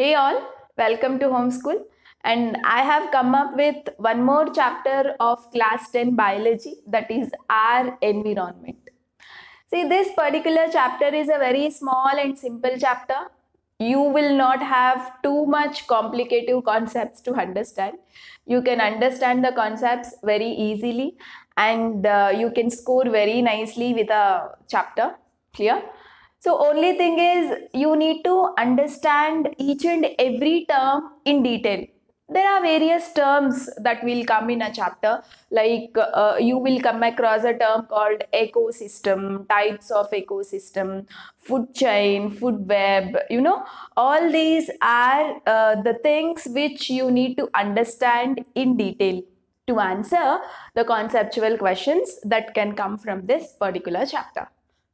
Hey all, welcome to Homeschool. And I have come up with one more chapter of class 10 biology that is our environment. See, this particular chapter is a very small and simple chapter. You will not have too much complicated concepts to understand. You can understand the concepts very easily and uh, you can score very nicely with a chapter. Clear? So only thing is you need to understand each and every term in detail. There are various terms that will come in a chapter like uh, you will come across a term called ecosystem, types of ecosystem, food chain, food web, you know, all these are uh, the things which you need to understand in detail to answer the conceptual questions that can come from this particular chapter.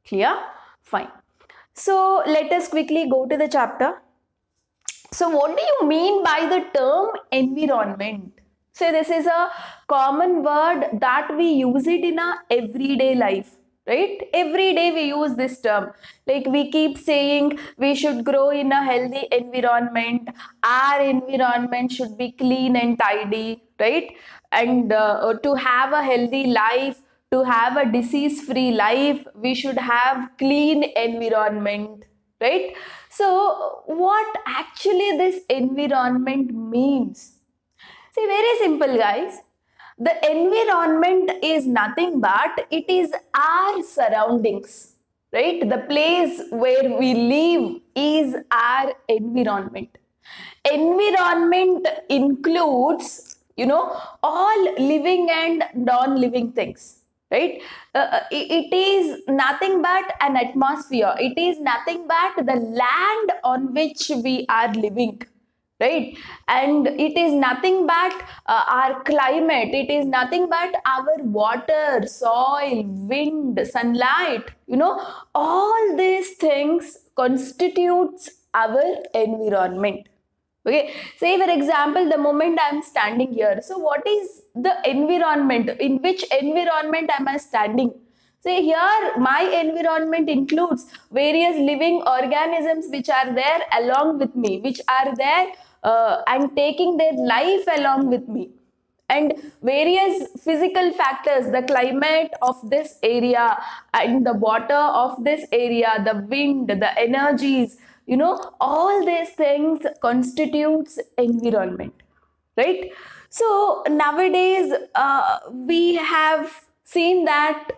Clear? Fine. So let us quickly go to the chapter. So what do you mean by the term environment? So this is a common word that we use it in our everyday life right every day we use this term like we keep saying we should grow in a healthy environment our environment should be clean and tidy right and uh, to have a healthy life to have a disease free life we should have clean environment right? So what actually this environment means? See very simple guys. The environment is nothing but it is our surroundings right? The place where we live is our environment. Environment includes you know all living and non-living things right? Uh, uh it is nothing but an atmosphere. It is nothing but the land on which we are living right? And it is nothing but uh, our climate. It is nothing but our water soil wind sunlight. You know all these things constitutes our environment. Okay? Say for example the moment i'm standing here. So what is the environment in which environment am i standing? Say here my environment includes various living organisms which are there along with me which are there uh, and taking their life along with me. And various physical factors the climate of this area and the water of this area the wind the energies you know all these things constitutes environment right so nowadays uh, we have seen that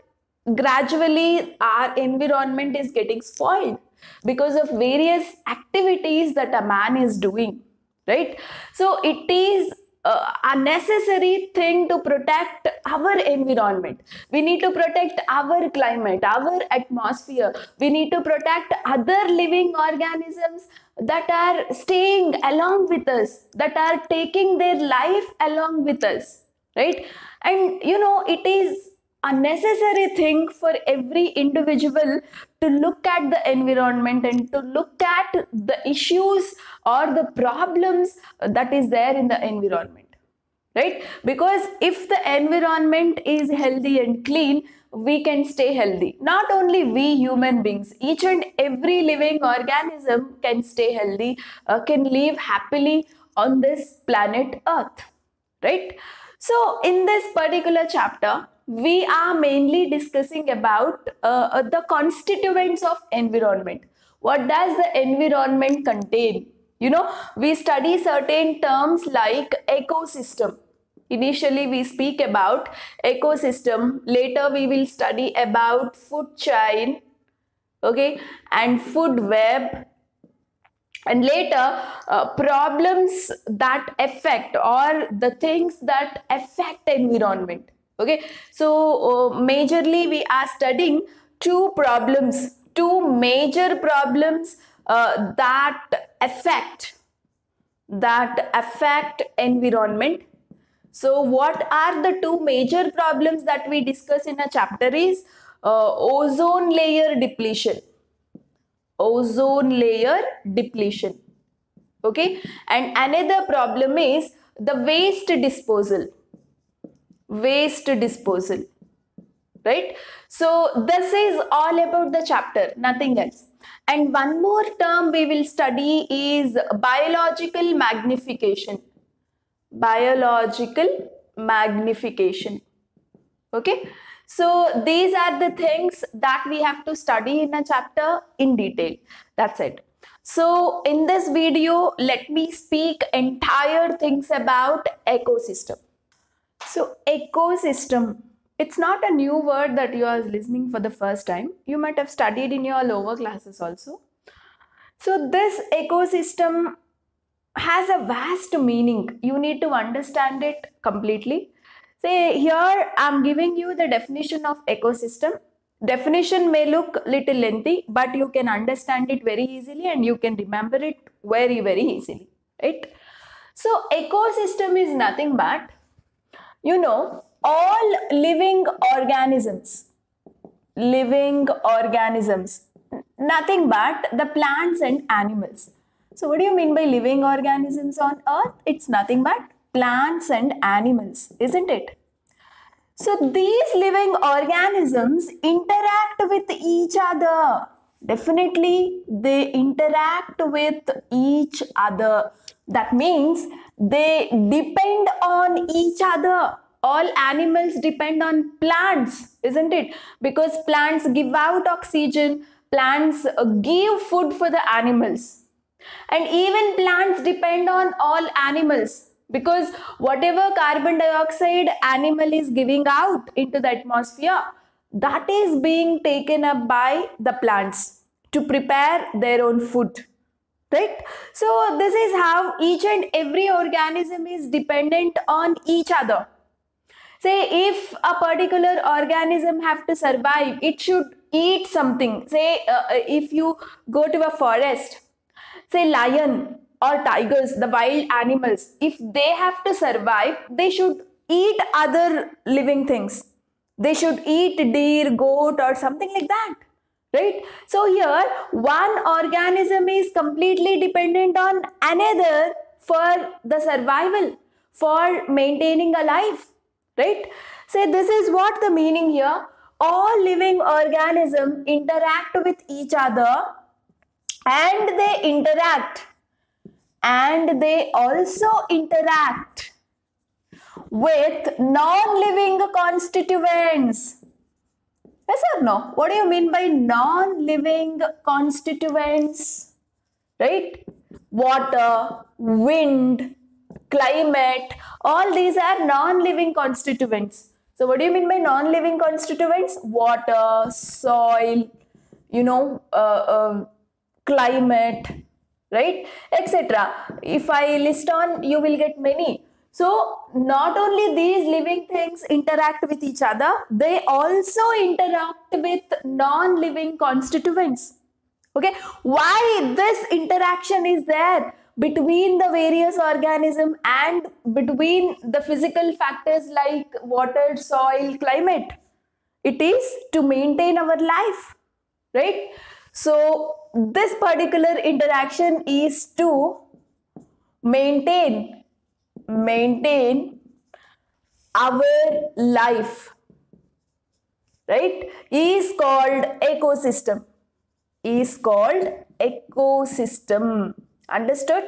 gradually our environment is getting spoiled because of various activities that a man is doing right so it is uh, a necessary thing to protect our environment. We need to protect our climate, our atmosphere. We need to protect other living organisms that are staying along with us, that are taking their life along with us, right? And you know, it is a necessary thing for every individual to look at the environment and to look at the issues or the problems that is there in the environment right? Because if the environment is healthy and clean we can stay healthy. Not only we human beings each and every living organism can stay healthy uh, can live happily on this planet earth right? So in this particular chapter we are mainly discussing about uh, uh, the constituents of environment. What does the environment contain? You know we study certain terms like ecosystem initially we speak about ecosystem. Later we will study about food chain okay and food web. And later uh, problems that affect or the things that affect environment okay. So uh, majorly we are studying two problems two major problems uh, that affect that affect environment so what are the two major problems that we discuss in a chapter is uh, ozone layer depletion ozone layer depletion okay and another problem is the waste disposal waste disposal right? So this is all about the chapter, nothing else. And one more term we will study is biological magnification. Biological magnification. Okay. So these are the things that we have to study in a chapter in detail. That's it. So in this video, let me speak entire things about ecosystem. So ecosystem, it's not a new word that you are listening for the first time. You might have studied in your lower classes also. So this ecosystem has a vast meaning. You need to understand it completely. Say here I'm giving you the definition of ecosystem. Definition may look little lengthy but you can understand it very easily and you can remember it very very easily right? So ecosystem is nothing but you know all living organisms. Living organisms. Nothing but the plants and animals so what do you mean by living organisms on earth it's nothing but plants and animals isn't it so these living organisms interact with each other. Definitely they interact with each other. That means they depend on each other. All animals depend on plants, isn't it? Because plants give out oxygen, plants give food for the animals. And even plants depend on all animals because whatever carbon dioxide animal is giving out into the atmosphere that is being taken up by the plants to prepare their own food right? So this is how each and every organism is dependent on each other. Say if a particular organism have to survive it should eat something. Say uh, if you go to a forest say lion or tigers, the wild animals, if they have to survive, they should eat other living things. They should eat deer, goat, or something like that. Right? So, here one organism is completely dependent on another for the survival, for maintaining a life. Right? So, this is what the meaning here. All living organisms interact with each other and they interact and they also interact with non-living constituents. Yes or no? What do you mean by non-living constituents? Right? Water, wind, climate, all these are non-living constituents. So what do you mean by non-living constituents? Water, soil, you know, uh, uh, climate, right etc if i list on you will get many. So not only these living things interact with each other they also interact with non-living constituents. Okay? Why this interaction is there between the various organism and between the physical factors like water soil climate? It is to maintain our life right so this particular interaction is to maintain maintain our life right? Is called ecosystem. Is called ecosystem. Understood?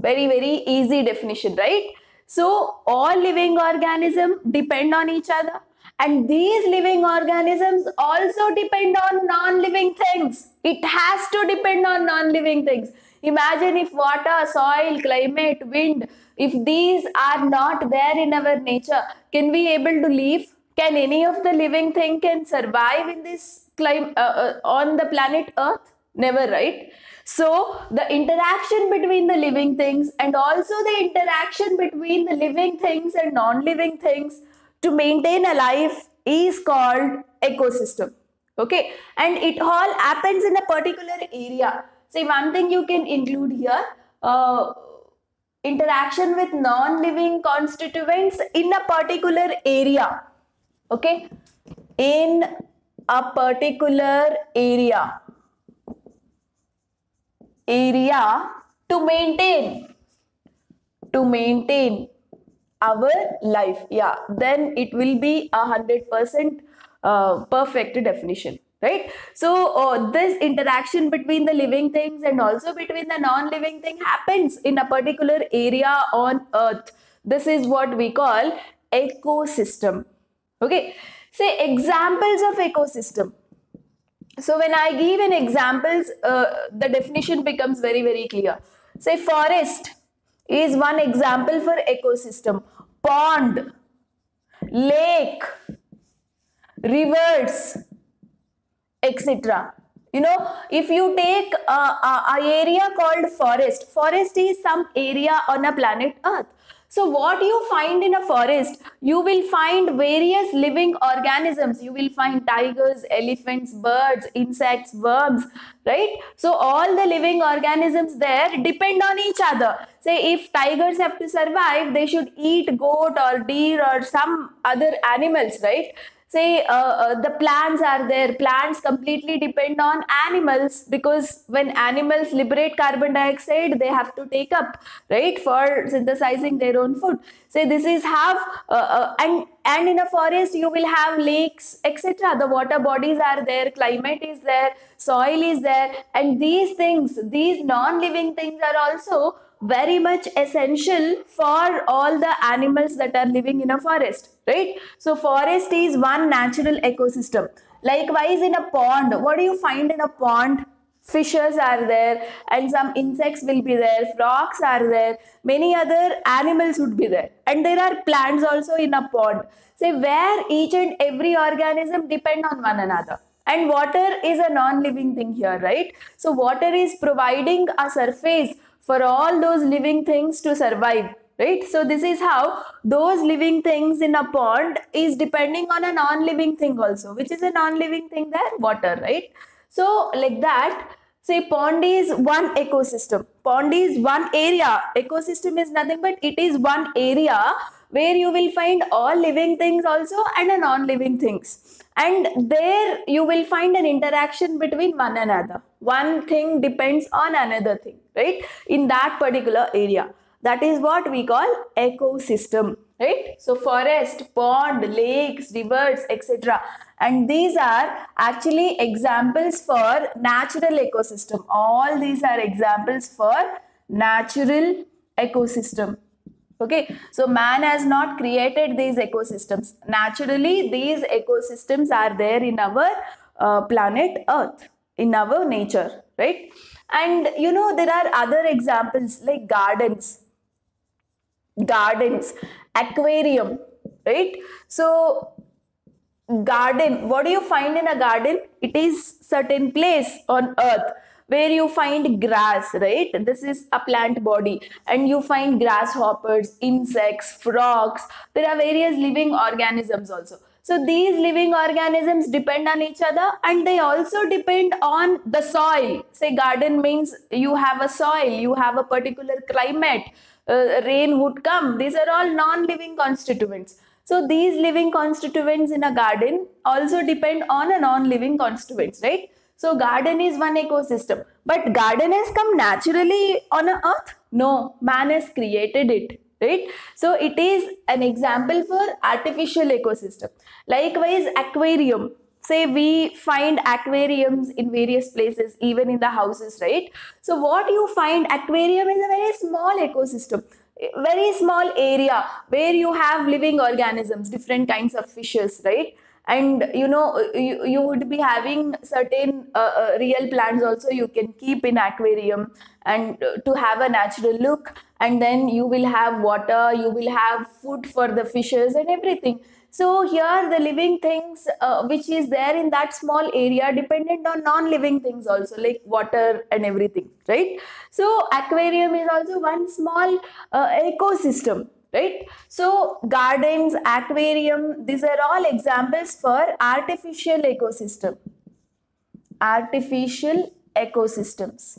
Very very easy definition right? So all living organisms depend on each other and these living organisms also depend on non-living things. It has to depend on non-living things. Imagine if water, soil, climate, wind, if these are not there in our nature, can we able to live? Can any of the living thing can survive in this climate uh, uh, on the planet Earth? Never, right? So the interaction between the living things and also the interaction between the living things and non-living things to maintain a life is called ecosystem. Okay? And it all happens in a particular area. Say one thing you can include here uh, interaction with non-living constituents in a particular area. Okay? In a particular area. Area to maintain. To maintain our life. Yeah then it will be a hundred percent uh, perfect definition right? So uh, this interaction between the living things and also between the non-living thing happens in a particular area on earth. This is what we call ecosystem. Okay? Say examples of ecosystem. So when i give an examples uh, the definition becomes very very clear. Say forest is one example for ecosystem. Pond lake rivers etc you know if you take a, a, a, area called forest forest is some area on a planet earth so what you find in a forest you will find various living organisms. You will find tigers elephants birds insects worms right? So all the living organisms there depend on each other. Say if tigers have to survive they should eat goat or deer or some other animals right say uh, uh, the plants are there. Plants completely depend on animals because when animals liberate carbon dioxide they have to take up right for synthesizing their own food. Say this is how uh, uh, and and in a forest you will have lakes etc the water bodies are there climate is there soil is there and these things these non living things are also very much essential for all the animals that are living in a forest right? So forest is one natural ecosystem. Likewise in a pond what do you find in a pond? Fishes are there and some insects will be there frogs are there many other animals would be there. And there are plants also in a pond. Say where each and every organism depend on one another. And water is a non-living thing here right? So water is providing a surface for all those living things to survive right? So this is how those living things in a pond is depending on a non-living thing also which is a non-living thing there water right? So like that say pond is one ecosystem. Pond is one area. Ecosystem is nothing but it is one area where you will find all living things also and a non-living things and there you will find an interaction between one another. One thing depends on another thing right? In that particular area. That is what we call ecosystem right? So forest pond lakes rivers etc and these are actually examples for natural ecosystem. All these are examples for natural ecosystem okay? So man has not created these ecosystems. Naturally these ecosystems are there in our uh, planet earth in our nature right? And you know there are other examples like gardens. Gardens. Aquarium right? So garden. What do you find in a garden? It is certain place on earth where you find grass, right? This is a plant body, and you find grasshoppers, insects, frogs. There are various living organisms also. So these living organisms depend on each other and they also depend on the soil. Say garden means you have a soil, you have a particular climate, uh, rain would come. These are all non-living constituents. So these living constituents in a garden also depend on a non-living constituents, right? So garden is one ecosystem. But garden has come naturally on earth? No, man has created it. Right? So it is an example for artificial ecosystem. Likewise, aquarium. Say we find aquariums in various places, even in the houses, right? So what you find aquarium is a very small ecosystem very small area where you have living organisms different kinds of fishes right and you know you, you would be having certain uh, uh, real plants also you can keep in aquarium and uh, to have a natural look. And then you will have water you will have food for the fishes and everything. So here the living things uh, which is there in that small area dependent on non-living things also like water and everything right? So aquarium is also one small uh, ecosystem right? So gardens aquarium these are all examples for artificial ecosystem. Artificial ecosystems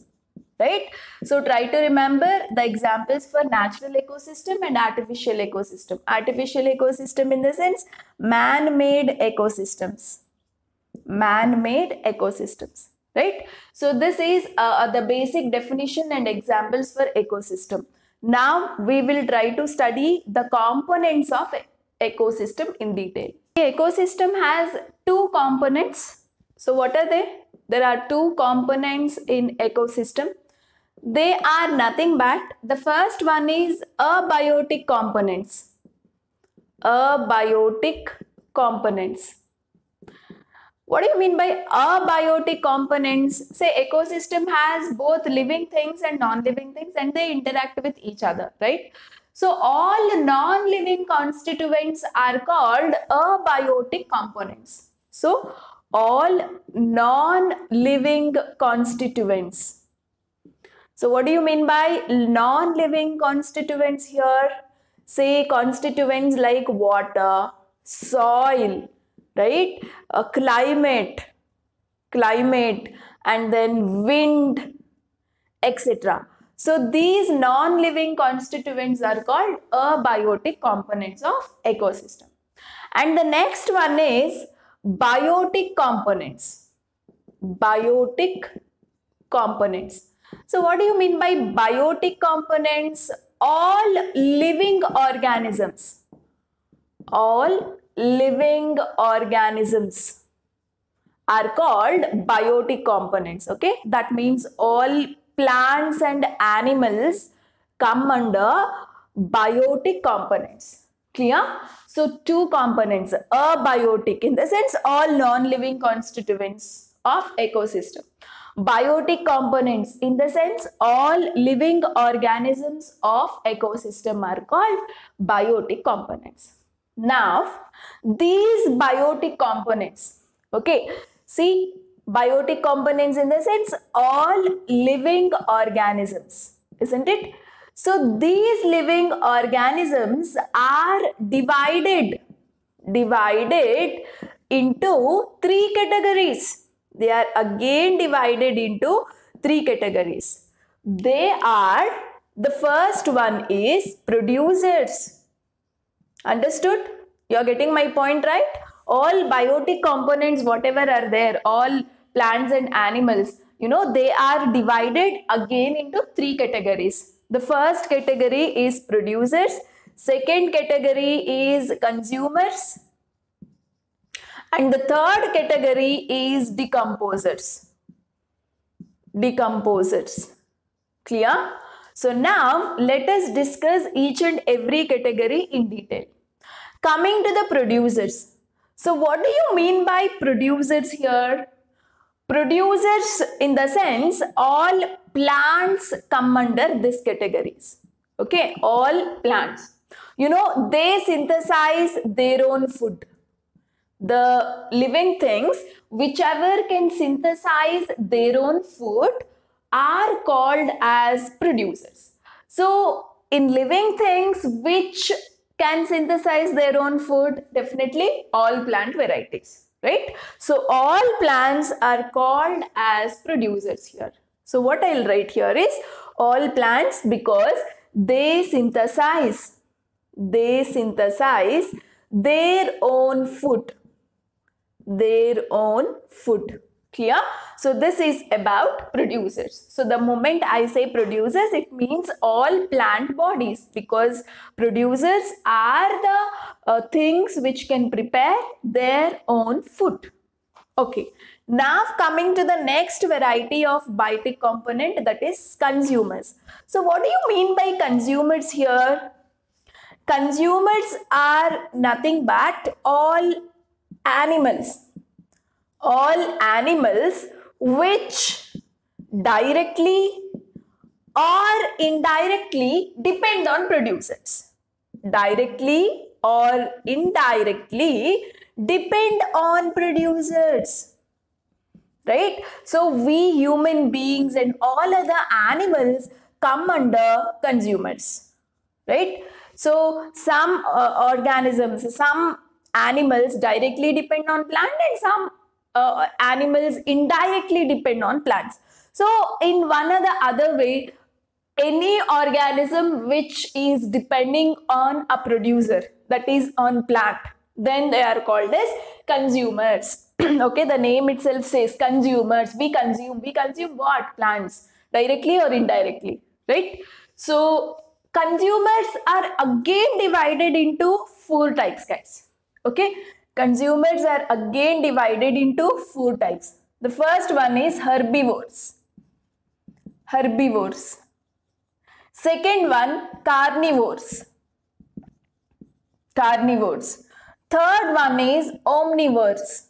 right? So try to remember the examples for natural ecosystem and artificial ecosystem. Artificial ecosystem in the sense man-made ecosystems. Man-made ecosystems right? So this is uh, the basic definition and examples for ecosystem now we will try to study the components of ecosystem in detail. The ecosystem has two components. So what are they? There are two components in ecosystem. They are nothing but the first one is abiotic components. Abiotic components. What do you mean by abiotic components? Say ecosystem has both living things and non-living things and they interact with each other, right? So all non-living constituents are called abiotic components. So all non-living constituents. So what do you mean by non-living constituents here? Say constituents like water, soil, right? Climate, climate, and then wind, etc. So these non-living constituents are called abiotic components of ecosystem. And the next one is biotic components. Biotic components. So what do you mean by biotic components? All living organisms. All living organisms are called biotic components. Okay, that means all plants and animals come under biotic components. Clear? So two components, abiotic in the sense all non-living constituents of ecosystem. Biotic components in the sense all living organisms of ecosystem are called biotic components. Now, these biotic components, okay, see biotic components in the sense all living organisms, isn't it? So these living organisms are divided, divided into three categories. They are again divided into three categories. They are, the first one is producers. Understood? You are getting my point, right? All biotic components, whatever are there, all plants and animals, you know, they are divided again into three categories. The first category is producers. Second category is consumers. And the third category is decomposers. Decomposers. Clear? So now let us discuss each and every category in detail. Coming to the producers. So what do you mean by producers here? Producers in the sense all plants come under this categories. Okay, all plants. You know, they synthesize their own food. The living things, whichever can synthesize their own food, are called as producers. So, in living things which can synthesize their own food, definitely all plant varieties right? So all plants are called as producers here. So what I'll write here is all plants because they synthesize, they synthesize their own food, their own food. Clear? So this is about producers. So the moment I say producers, it means all plant bodies because producers are the uh, things which can prepare their own food. Okay. Now coming to the next variety of biotic component that is consumers. So what do you mean by consumers here? Consumers are nothing but all animals all animals which directly or indirectly depend on producers. Directly or indirectly depend on producers. Right? So we human beings and all other animals come under consumers. Right? So some uh, organisms, some animals directly depend on plant and some uh, animals indirectly depend on plants. So in one or the other way, any organism which is depending on a producer that is on plant, then they are called as consumers. okay, the name itself says consumers. We consume. We consume what? Plants. Directly or indirectly. Right? So consumers are again divided into four types guys. Okay consumers are again divided into four types. The first one is herbivores. Herbivores. Second one, carnivores. Carnivores. Third one is omnivores.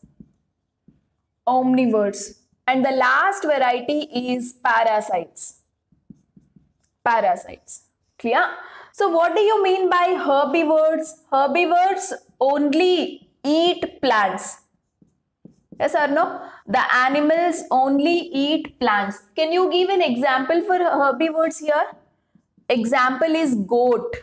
Omnivores. And the last variety is parasites. Parasites. Clear? So what do you mean by herbivores? Herbivores only eat plants. Yes or no? The animals only eat plants. Can you give an example for herbivores here? Example is goat.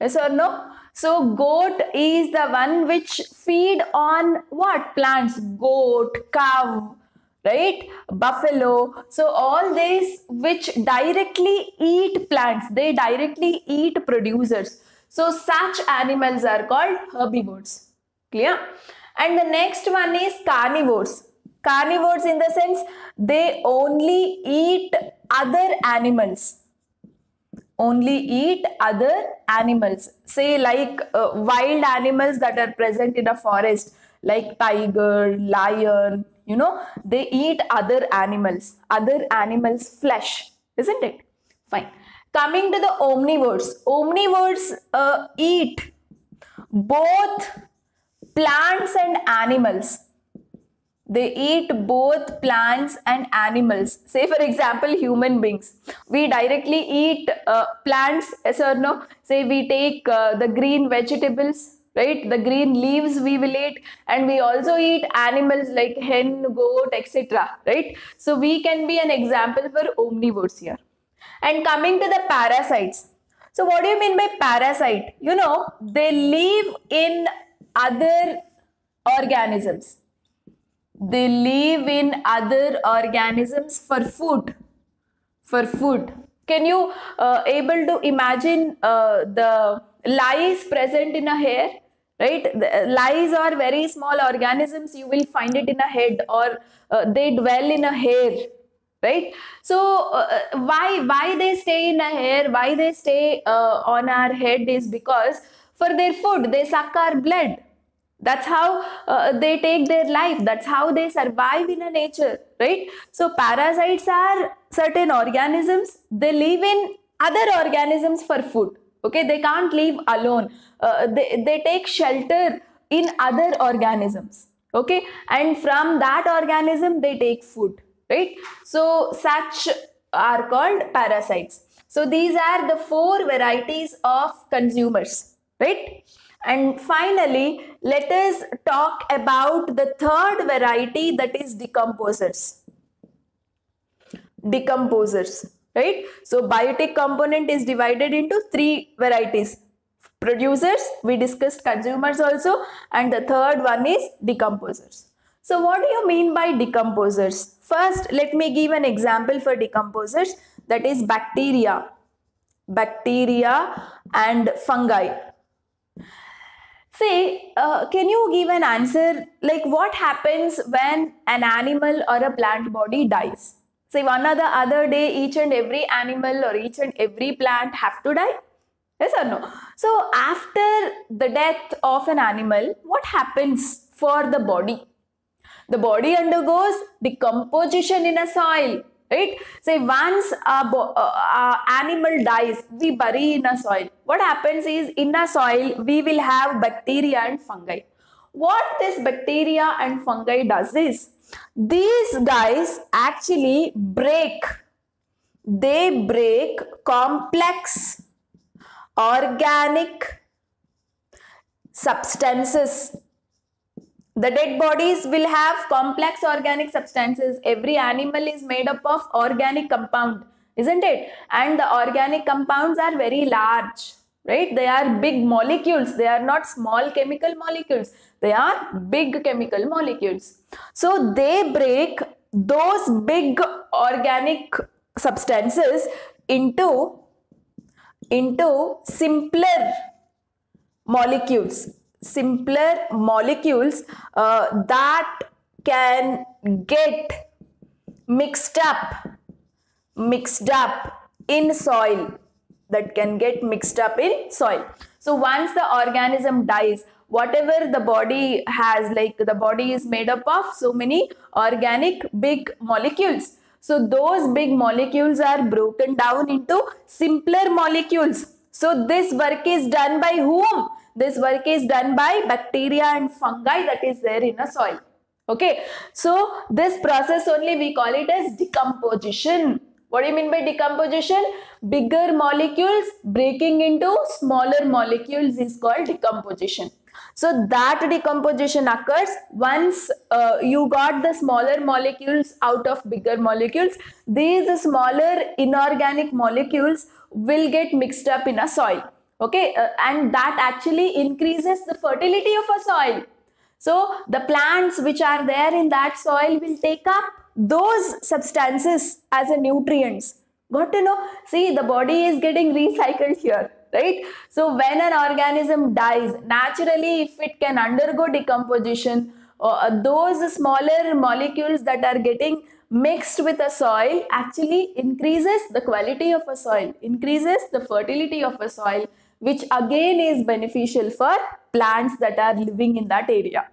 Yes or no? So goat is the one which feed on what? Plants. Goat, cow, right? Buffalo. So all these which directly eat plants. They directly eat producers. So such animals are called herbivores. Clear? And the next one is carnivores. Carnivores in the sense they only eat other animals. Only eat other animals. Say like uh, wild animals that are present in a forest like tiger, lion, you know, they eat other animals, other animals' flesh, isn't it? Fine. Coming to the omnivores, omnivores uh, eat both plants and animals. They eat both plants and animals. Say for example human beings. We directly eat uh, plants yes or no? Say we take uh, the green vegetables right? The green leaves we will eat. And we also eat animals like hen goat etc right? So we can be an example for omnivores here. And coming to the parasites. So what do you mean by parasite? You know they live in other organisms. They live in other organisms for food. For food. Can you uh, able to imagine uh, the lice present in a hair? Right? The uh, lice are very small organisms. You will find it in a head or uh, they dwell in a hair right so uh, uh, why why they stay in a hair why they stay uh, on our head is because for their food. They suck our blood. That's how uh, they take their life. That's how they survive in a nature right? So parasites are certain organisms. They live in other organisms for food okay? They can't live alone. Uh, they, they take shelter in other organisms okay? And from that organism they take food right? So such are called parasites. So these are the four varieties of consumers right and finally, let us talk about the third variety that is decomposers. Decomposers, right? So biotic component is divided into three varieties. Producers, we discussed consumers also and the third one is decomposers. So what do you mean by decomposers? First, let me give an example for decomposers that is bacteria. Bacteria and fungi. Say, uh, can you give an answer like what happens when an animal or a plant body dies? Say one or the other day, each and every animal or each and every plant have to die? Yes or no? So after the death of an animal, what happens for the body? The body undergoes decomposition in a soil right? Say once a, a, animal dies we bury in a soil. What happens is in a soil we will have bacteria and fungi. What this bacteria and fungi does is these guys actually break. They break complex organic substances the dead bodies will have complex organic substances. Every animal is made up of organic compound, isn't it? And the organic compounds are very large, right? They are big molecules. They are not small chemical molecules. They are big chemical molecules. So they break those big organic substances into, into simpler molecules simpler molecules uh, that can get mixed up mixed up in soil that can get mixed up in soil. So once the organism dies whatever the body has like the body is made up of so many organic big molecules. So those big molecules are broken down into simpler molecules. So this work is done by whom this work is done by bacteria and fungi that is there in a soil okay so this process only we call it as decomposition what do you mean by decomposition? Bigger molecules breaking into smaller molecules is called decomposition. So that decomposition occurs once uh, you got the smaller molecules out of bigger molecules. These smaller inorganic molecules will get mixed up in a soil. Okay, uh, and that actually increases the fertility of a soil. So the plants which are there in that soil will take up those substances as a nutrients. Got to know? See, the body is getting recycled here, right? So when an organism dies, naturally, if it can undergo decomposition, uh, those smaller molecules that are getting mixed with a soil actually increases the quality of a soil, increases the fertility of a soil, which again is beneficial for plants that are living in that area.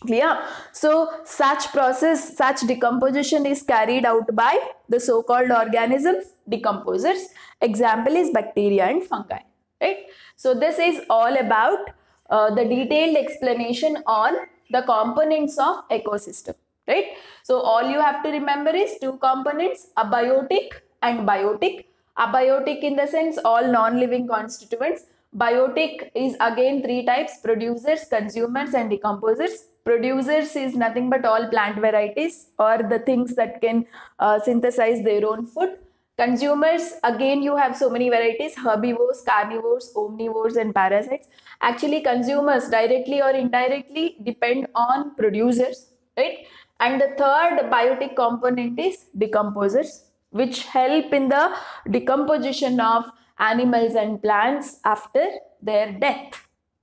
Clear? So such process such decomposition is carried out by the so called organisms decomposers. Example is bacteria and fungi right? So this is all about uh, the detailed explanation on the components of ecosystem right? So all you have to remember is two components abiotic and biotic abiotic in the sense all non-living constituents. Biotic is again three types producers consumers and decomposers. Producers is nothing but all plant varieties or the things that can uh, synthesize their own food. Consumers again you have so many varieties herbivores carnivores omnivores and parasites. Actually consumers directly or indirectly depend on producers right? And the third biotic component is decomposers which help in the decomposition of animals and plants after their death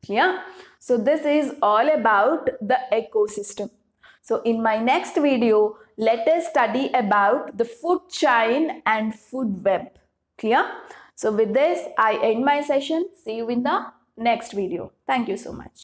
yeah so this is all about the ecosystem. So in my next video, let us study about the food chain and food web. Clear? So with this, I end my session. See you in the next video. Thank you so much.